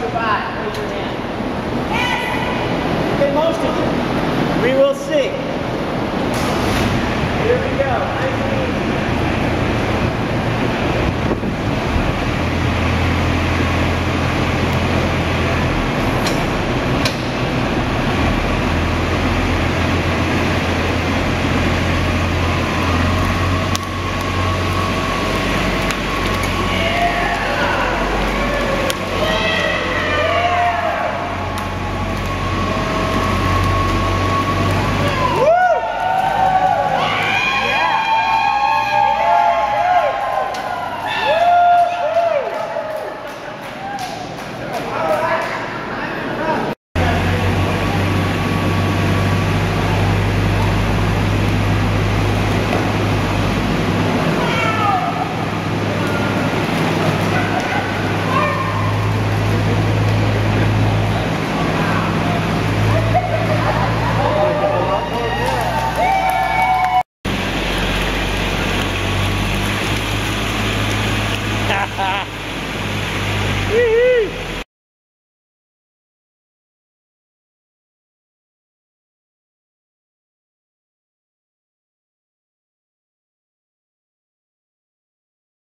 survive? Raise your hand. Woohoo!